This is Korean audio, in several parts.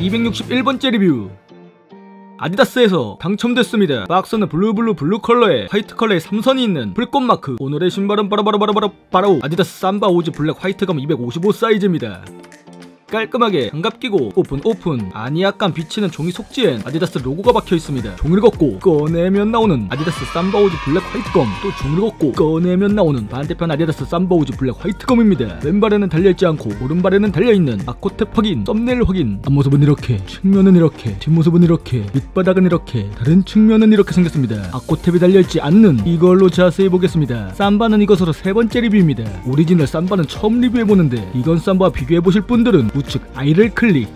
261번째 리뷰 아디다스에서 당첨됐습니다. 박스는 블루블루 블루 컬러에 화이트 컬러에 삼선이 있는 불꽃 마크. 오늘의 신발은 바로바로바로바로 바로 아디다스 삼바 OG 블랙 화이트 검255 사이즈입니다. 깔끔하게 장갑 끼고 오픈 오픈 아니 약간 비치는 종이 속지엔 아디다스 로고가 박혀 있습니다. 종이를 걷고 꺼내면 나오는 아디다스 삼바 OG 블랙 화이트 검 또 종이를 걷고 꺼내면 나오는 반대편 아디다스 삼바 OG 블랙 화이트 검입니다. 왼발에는 달려있지 않고 오른발에는 달려있는 아코탭 확인 썸네일 확인 앞모습은 이렇게 측면은 이렇게 뒷모습은 이렇게 밑바닥은 이렇게 다른 측면은 이렇게 생겼습니다. 아코탭이 달려있지 않는 이걸로 자세히 보겠습니다. 삼바는 이것으로 세 번째 리뷰입니다. 오리지널 삼바는 처음 리뷰해보는데 비건 삼바와 비교해보실 분들은 우측 I를 클릭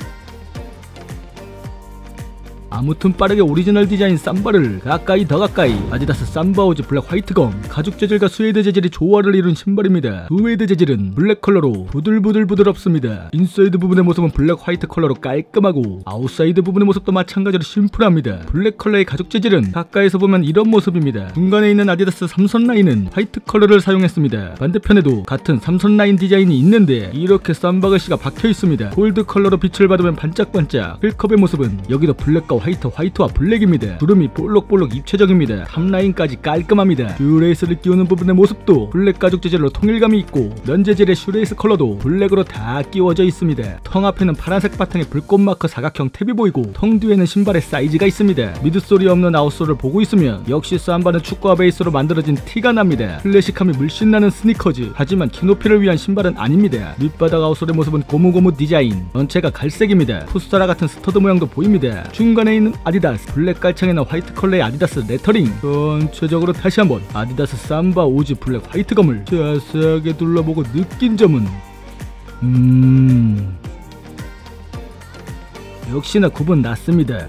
아무튼 빠르게 오리지널 디자인 쌈바를 가까이 더 가까이 아디다스 삼바 OG 블랙 화이트검 가죽 재질과 스웨이드 재질이 조화를 이룬 신발입니다. 스웨이드 재질은 블랙 컬러로 부들부들 부드럽습니다. 인사이드 부분의 모습은 블랙 화이트 컬러로 깔끔하고 아웃사이드 부분의 모습도 마찬가지로 심플합니다. 블랙 컬러의 가죽 재질은 가까이서 보면 이런 모습입니다. 중간에 있는 아디다스 삼선 라인은 화이트 컬러를 사용했습니다. 반대편에도 같은 삼선 라인 디자인이 있는데 이렇게 쌈바글씨가 박혀 있습니다. 골드 컬러로 빛을 받으면 반짝반짝. heel cup의 모습은 여기도 블랙과 화이트 화이트와 블랙입니다. 구름이 볼록볼록 입체적입니다. topline까지 깔끔합니다. shoelace를 끼우는 부분의 모습도 블랙 가죽 재질로 통일감이 있고 면 재질의 shoelace 컬러도 블랙으로 다 끼워져 있습니다. tongue 앞에는 파란색 바탕에 불꽃 마크 사각형 탭이 보이고 tongue 뒤에는 신발의 사이즈가 있습니다. midsole이 없는 outsole을 보고 있으면 역시 쌈바는 축구화 베이스로 만들어진 티가 납니다. 클래식함이 물씬 나는 스니커즈. 하지만 키높이를 위한 신발은 아닙니다. 밑바닥 outsole의 모습은 고무고무 디자인. 전체가 갈색입니다. 풋살화 같은 스터드 모양도 보입니다. 중간에 있는 아디다스 블랙 깔창에는 화이트 컬러의 아디다스 레터링. 전체적으로 다시 한번 아디다스 삼바 OG 블랙 화이트 검을 자세하게 둘러보고 느낀 점은 음 역시나 구분 났습니다